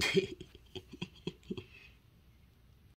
Peace.